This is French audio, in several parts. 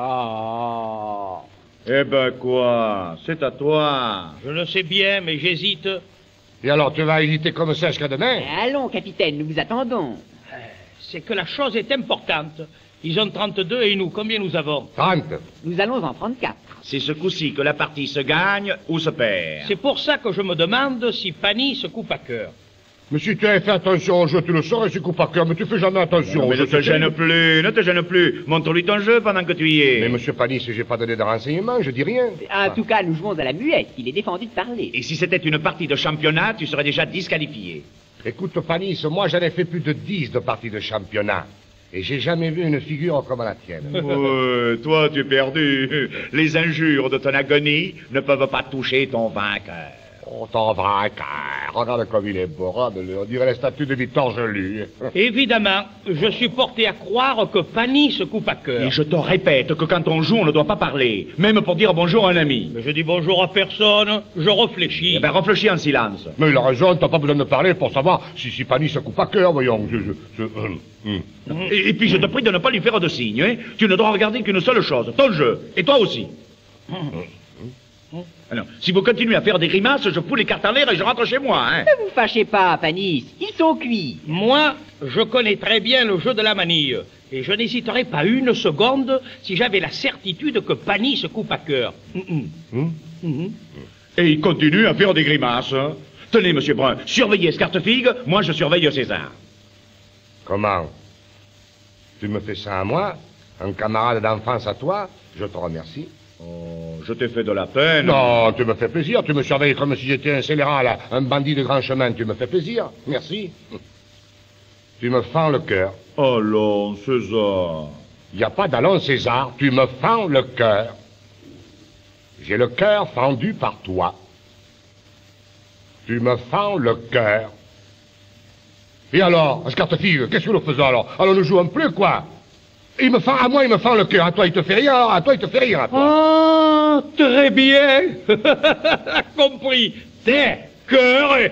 Ah, Eh ben quoi? C'est à toi. je le sais bien, mais j'hésite. Et alors, tu vas hésiter comme ça jusqu'à demain? Allons, capitaine, nous vous attendons. C'est que la chose est importante. Ils ont 32 et nous, combien nous avons? 30. Nous allons en prendre quatre. C'est ce coup-ci que la partie se gagne ou se perd. C'est pour ça que je me demande si Pani se coupe à cœur. Mais si tu avais fait attention au jeu, tu le saurais, c'est coup par cœur, mais tu fais jamais attention Mais ne te gêne plus, ne te gêne plus. Montre-lui ton jeu pendant que tu y es. Mais monsieur Panis, j'ai pas donné de renseignements, je dis rien. En tout cas, nous jouons à la muette. Il est défendu de parler. Et si c'était une partie de championnat, tu serais déjà disqualifié. Écoute, Panis, moi j'en ai fait plus de 10 de parties de championnat. Et j'ai jamais vu une figure comme la tienne. Ouais, toi, tu es perdu. Les injures de ton agonie ne peuvent pas toucher ton vainqueur. Oh, ton vainqueur, regarde comme il est beau, on dirait la statue de Victor Joly. Évidemment, je suis porté à croire que Pani se coupe à Et cœur. je te répète que quand on joue, on ne doit pas parler, même pour dire bonjour à un ami. Mais je dis bonjour à personne, je réfléchis. Eh ben, réfléchis en silence. Mais il a raison, t'as pas besoin de parler pour savoir si, si Panis se coupe à cœur, voyons. Je, je, je, hum, hum. Et, et puis, je te prie de ne pas lui faire de signes, hein. Tu ne dois regarder qu'une seule chose, ton jeu. Et toi aussi. Alors, si vous continuez à faire des grimaces, je fous les cartes en l'air et je rentre chez moi, hein. Ne vous fâchez pas, Panis. Ils sont cuits. Moi, je connais très bien le jeu de la manille. Et je n'hésiterai pas une seconde si j'avais la certitude que Pani se coupe à cœur. Hum, hum. Hum. Mhm. Et il continue à faire des grimaces. hein. Tenez, monsieur Brun, surveillez Scartefigue, moi je surveille César. Comment? Tu me fais ça à moi? Un camarade d'enfance à toi? Je te remercie. Oh, je t'ai fait de la peine. Non, tu me fais plaisir. Tu me surveilles comme si j'étais un scélérat, là, un bandit de grand chemin. Tu me fais plaisir. Merci. Tu me fends le cœur. Allons, César. Il n'y a pas d'allons, César. Tu me fends le cœur. J'ai le cœur fendu par toi. Tu me fends le cœur. Et alors, Escartefigue, qu'est-ce que nous faisons alors? Alors nous jouons plus, quoi Il me fend, à moi, il me fend le cœur. À toi, il te fait rien. alors À toi, il te fait rien. À toi. Très bien. Compris. T'es cœur.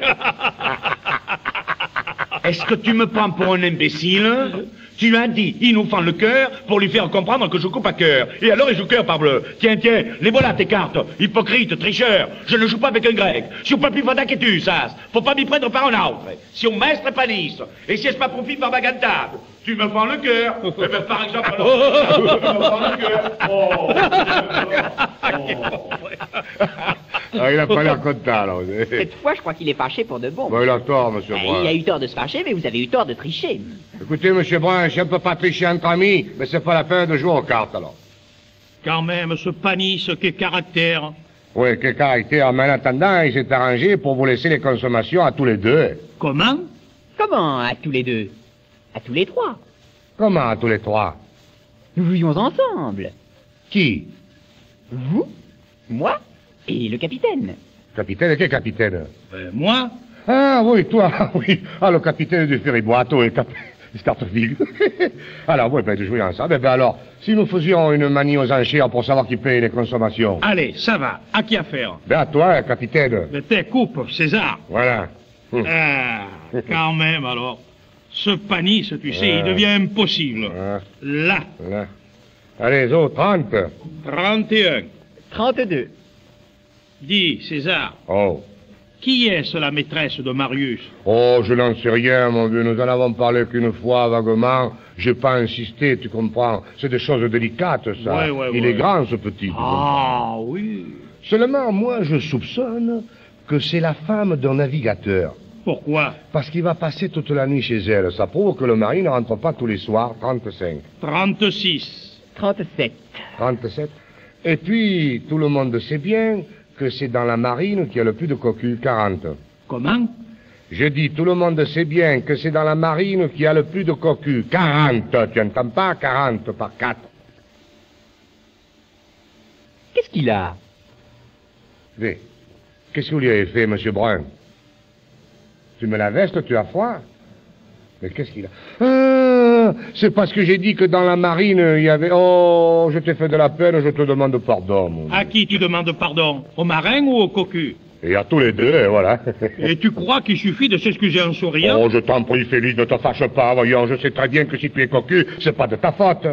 Est-ce que tu me prends pour un imbécile? Tu as dit, il nous fend le cœur pour lui faire comprendre que je coupe à cœur. Et alors il joue cœur par bleu. Tiens, tiens, les voilà tes cartes. Hypocrite, tricheur. Je ne joue pas avec un grec. Si on pas plus fada que tu, ça. Faut pas m'y prendre par un autre. Si on maître pas lisse. Et si je pas profite par ma. Tu me fends le cœur. Eh ben, par exemple, alors, tu me fends le cœur. Oh. Ah, il a pas l'air content, alors. Cette fois, je crois qu'il est fâché pour de bon. Bon, il a tort, monsieur Eh, Brun. il a eu tort de se fâcher, mais vous avez eu tort de tricher. Écoutez, monsieur Brun, si on peut pas tricher entre amis, mais c'est pas la peine de jouer aux cartes, alors. Quand même, ce Pani, ce qu'est caractère. Oui, quel caractère. Mais en attendant, il s'est arrangé pour vous laisser les consommations à tous les deux. Comment? Comment, à tous les deux? À tous les trois. Comment, à tous les trois Nous jouions ensemble. Qui Vous, moi et le capitaine. Capitaine, quel capitaine Ben, Moi Ah oui, toi, oui. Ah, le capitaine du ferryboato et cap... Startfield. alors, oui, ben, de jouer ensemble. Eh ben alors, si nous faisions une manie aux enchères pour savoir qui paye les consommations. Allez, ça va. À qui affaire Ben à toi, capitaine. Mais t'es coupe, César. Voilà. Hum. Ah, quand même, alors. Ce Panis, tu sais, il Ouais. devient impossible. Hein, Là, là. Allez, zo, 30. 31. 32. Dis, César, Oh. qui est-ce la maîtresse de Marius? Oh, je n'en sais rien, mon vieux. Nous en avons parlé qu'une fois, vaguement. J'ai pas insisté, tu comprends. C'est des choses délicates, ça. Ouais, ouais, Il ouais. est grand, ce petit. Ah, oui. Seulement, moi, je soupçonne que c'est la femme d'un navigateur. Pourquoi Parce qu'il va passer toute la nuit chez elle. Ça prouve que le mari ne rentre pas tous les soirs. 35. 36. 37. 37. Et puis, tout le monde sait bien que c'est dans la marine qu'il y a le plus de cocus. 40. Comment Je dis, tout le monde sait bien que c'est dans la marine qu'il y a le plus de cocus. 40. Tu entends pas 40 par 4. Qu'est-ce qu'il a? Mais, qu'est-ce que vous lui avez fait, monsieur Brun? Tu me la vestes, tu as froid Mais qu'est-ce qu'il a Ah, C'est parce que j'ai dit que dans la marine, il y avait... Oh, je t'ai fait de la peine, je te demande pardon, mon À qui tu demandes pardon? Au marin ou au cocu? Et à tous les deux, et voilà. Et tu crois qu'il suffit de s'excuser en souriant? Oh, je t'en prie, Félix, ne te fâche pas, voyons, je sais très bien que si tu es cocu, c'est pas de ta faute.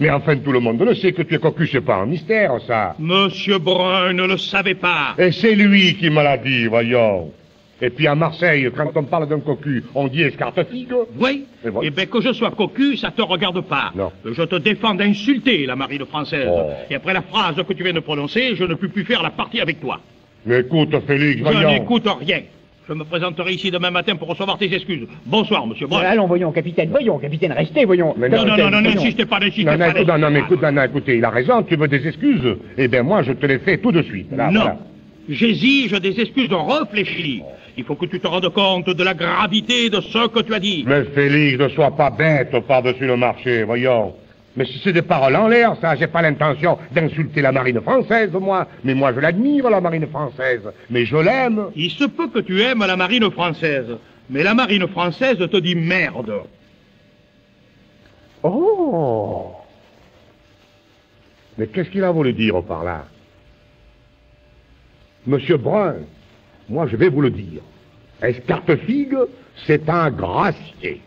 Mais enfin, tout le monde le sait que tu es cocu, c'est pas un mystère, ça. Monsieur Brun ne le savait pas. Et c'est lui qui me l'a dit, voyons. Et puis à Marseille, quand on parle d'un cocu, on dit escarte-figue. Oui Et voilà. Eh bien, que je sois cocu, ça te regarde pas. Non. Je te défends d'insulter la marine française. Oh. Et après la phrase que tu viens de prononcer, je ne peux plus faire la partie avec toi. Mais écoute, Félix, Je n'écoute rien. Je me présenterai ici demain matin pour recevoir tes excuses. Bonsoir, monsieur Brun. Allons, voyons, capitaine, voyons, capitaine, restez, voyons. Mais Non, non, non, non, n'insistez pas, n'insistez Non, non, pas. écoute, non, non, n'insistez écoute, non, non, écoutez, il a raison, tu veux des excuses Eh bien, moi, je te les fais tout de suite. Non. J'exige des excuses réfléchies. Il faut que tu te rendes compte de la gravité de ce que tu as dit. Mais Félix, ne sois pas bête par-dessus le marché, voyons. Mais si c'est des paroles en l'air, ça, j'ai pas l'intention d'insulter la marine française, moi. Mais moi, je l'admire, la marine française. Mais je l'aime. Il se peut que tu aimes la marine française, mais la marine française te dit merde. Oh Mais qu'est-ce qu'il a voulu dire par là? Monsieur Brun, moi je vais vous le dire. Escartefigue, c'est un gracier.